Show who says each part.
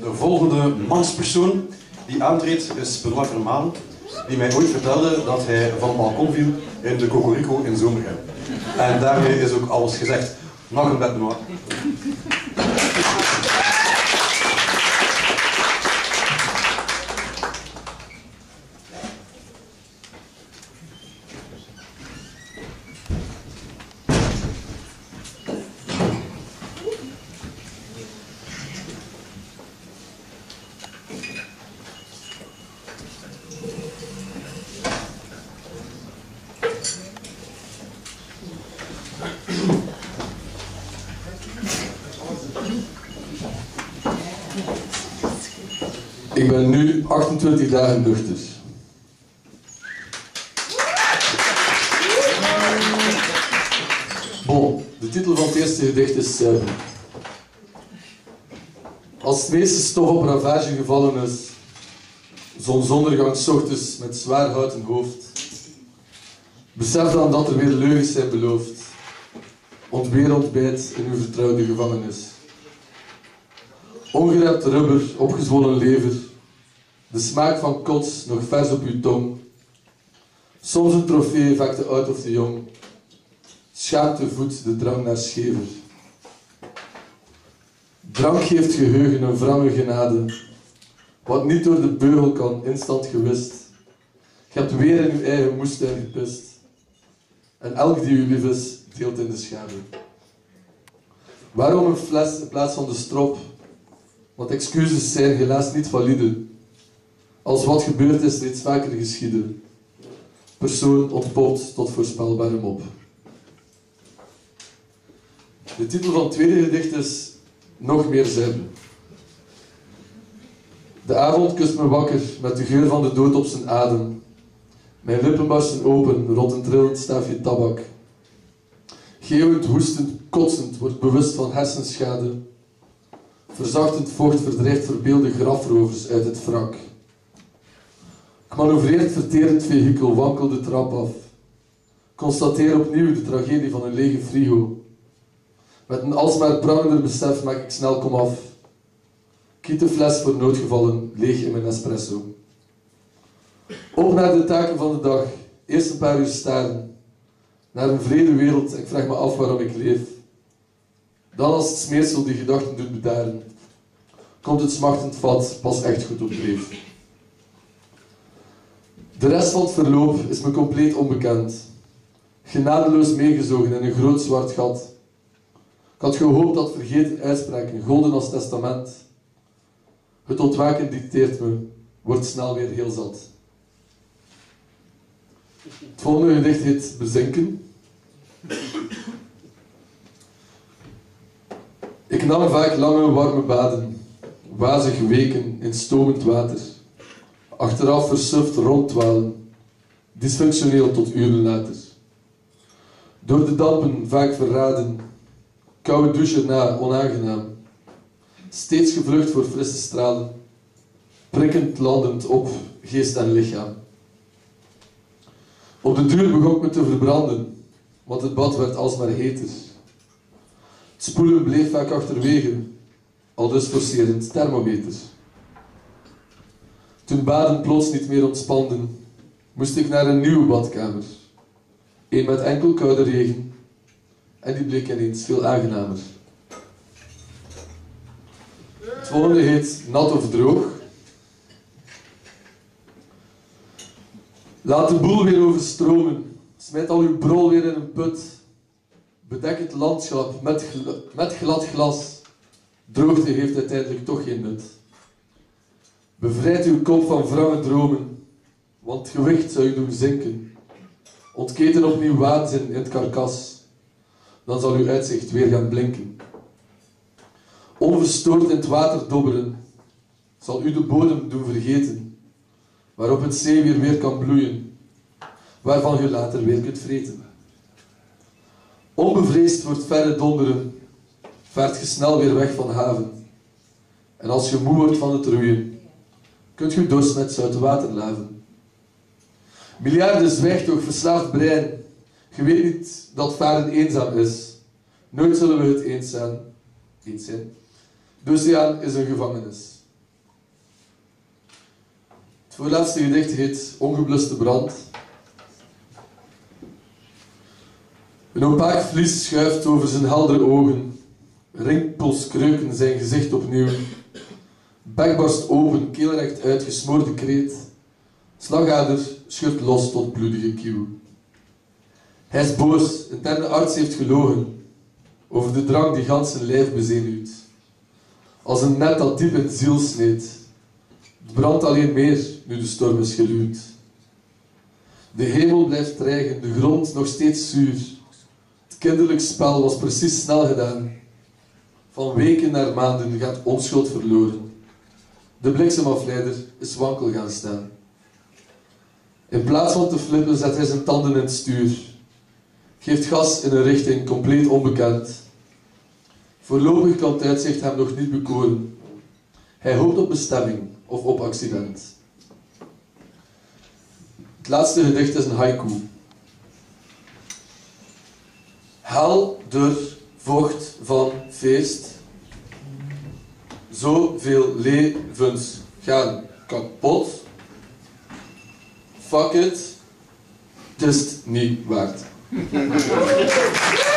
Speaker 1: de volgende manspersoon die aantreedt is Benoit Vermaan, die mij ooit vertelde dat hij van balkon viel in de Cocorico in Zomergem. En daarmee is ook alles gezegd. Nog een bed, Benoit.
Speaker 2: Ben nu 28 dagen nuchter. Bon, de titel van het eerste gedicht is uh, Als het stof op ravage gevallen is, zonsondergang s ochtends met zwaar houten hoofd, besef dan dat er weer leugens zijn beloofd, ontbeer ontbijt in uw vertrouwde gevangenis. Ongerept rubber, opgezwollen lever, de smaak van kots nog vers op uw tong. Soms een trofee, vaak te oud of te jong. Schaamte voedt de drang naar schever. Drank geeft geheugen een wrange genade. Wat niet door de beugel kan, instant gewist. Je weer in uw eigen moestuin gepist. En elk die u lief is, deelt in de schade. Waarom een fles in plaats van de strop? Want excuses zijn helaas niet valide. Als wat gebeurd is reeds vaker geschieden. Persoon ontpopt tot voorspelbare mop. De titel van het tweede gedicht is Nog meer zijn. De avond kust me wakker met de geur van de dood op zijn adem. Mijn lippen barsten open rond een trillend staafje tabak. Geeuwend, hoestend, kotsend wordt bewust van hersenschade. Verzachtend vocht verdrijft verbeelde grafrovers uit het wrak. Gemanoeuvreerd verterend vehikel wankel de trap af. Constateer opnieuw de tragedie van een lege frigo. Met een alsmaar prangender besef maak ik snel kom af. Kiet de fles voor noodgevallen leeg in mijn espresso. Op naar de taken van de dag. Eerst een paar uur staren. Naar een vrede wereld. Ik vraag me af waarom ik leef. Dan als het smeersel die gedachten doet bedaren, komt het smachtend vat pas echt goed op dreef. De rest van het verloop is me compleet onbekend. Genadeloos meegezogen in een groot zwart gat. Ik had gehoopt dat vergeten uitspraken, golden als testament. Het ontwaken dicteert me, wordt snel weer heel zat. Het volgende gedicht heet Bezinken. Ik nam vaak lange warme baden, wazig weken in stomend water. Achteraf versuft ronddwalen, dysfunctioneel tot uren later. Door de dampen vaak verraden, koude douche na onaangenaam. Steeds gevlucht voor frisse stralen, prikkend landend op geest en lichaam. Op de duur begon ik me te verbranden, want het bad werd alsmaar heter. Het spoelen bleef vaak achterwege, al dus forcerend thermometer. Toen baden plots niet meer ontspanden, moest ik naar een nieuwe badkamer. Een met enkel koude regen, en die bleek ineens veel aangenamer. Het volgende heet Nat of Droog. Laat de boel weer overstromen. Smijt al uw brol weer in een put. Bedek het landschap met, met glad glas. Droogte heeft uiteindelijk toch geen nut. Bevrijd uw kop van vrouwen dromen, want gewicht zou u doen zinken. Ontketen opnieuw waanzin in het karkas, dan zal uw uitzicht weer gaan blinken. Onverstoord in het water dobberen, zal u de bodem doen vergeten, waarop het zeewier weer kan bloeien, waarvan u later weer kunt vreten. Onbevreesd het verre donderen, vaart je snel weer weg van haven. En als je moe wordt van het roeien, kunt je dorst met zout water laven. Miljarden zwijgt toch verslaafd brein. Je weet niet dat varen eenzaam is. Nooit zullen we het eens zijn. Eens zijn. De oceaan is een gevangenis. voorlaatste gedicht heet Ongebluste brand. Een opaak vlies schuift over zijn heldere ogen. Rimpels kreuken zijn gezicht opnieuw. Bek barst open, keelrecht uit, gesmoorde kreet. Slagader schudt los tot bloedige kieuw. Hij is boos, interne arts heeft gelogen over de drang die gans zijn lijf bezenuwt. Als een net dat diep in ziel sneed. Het brandt alleen meer nu de storm is geluwd. De hemel blijft dreigen, de grond nog steeds zuur. Het kinderlijk spel was precies snel gedaan. Van weken naar maanden gaat onschuld verloren. De bliksemafleider is wankel gaan staan. In plaats van te flippen zet hij zijn tanden in het stuur. Geeft gas in een richting compleet onbekend. Voorlopig kan het uitzicht hem nog niet bekoren. Hij hoopt op bestemming of op accident. Het laatste gedicht is een haiku. Helder vocht van feest. Zoveel levens gaan kapot. Fuck it, het is niet waard.